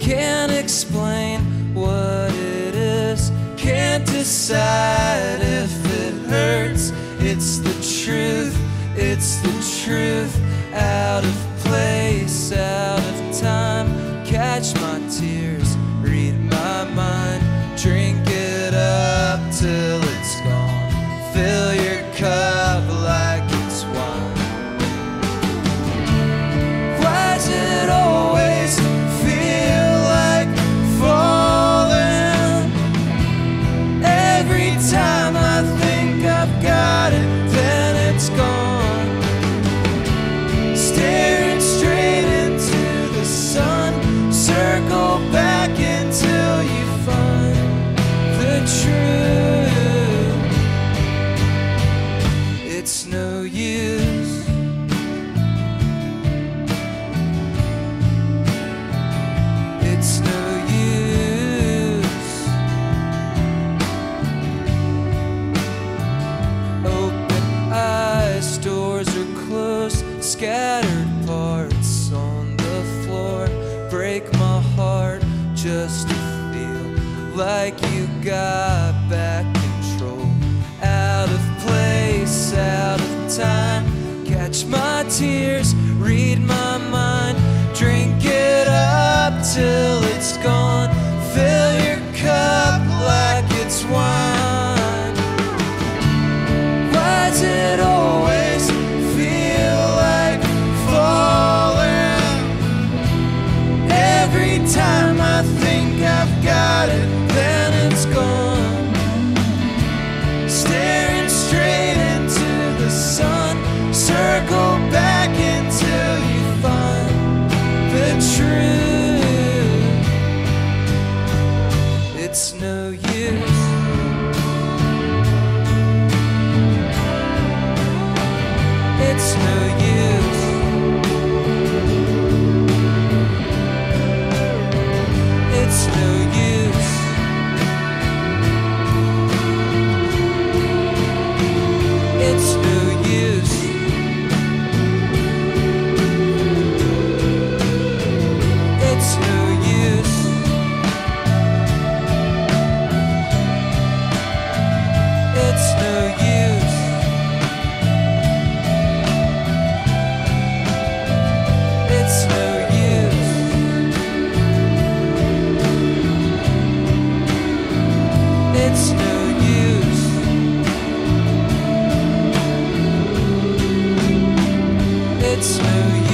can't explain what it is. Can't decide if it hurts. It's the truth, it's the truth out of place. Out no use. It's no use. Open eyes, doors are closed, scattered parts on the floor. Break my heart just to feel like you got. It's gone. know you. it's you.